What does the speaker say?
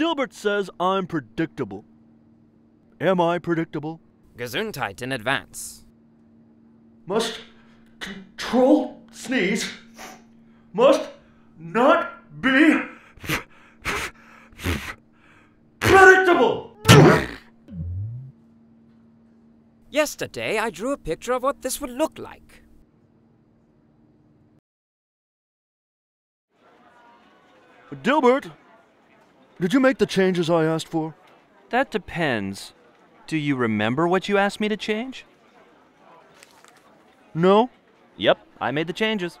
Dilbert says I'm predictable. Am I predictable? Gesundheit in advance. Must control sneeze. Must not be predictable. Yesterday, I drew a picture of what this would look like. Dilbert, did you make the changes I asked for? That depends. Do you remember what you asked me to change? No? Yep, I made the changes.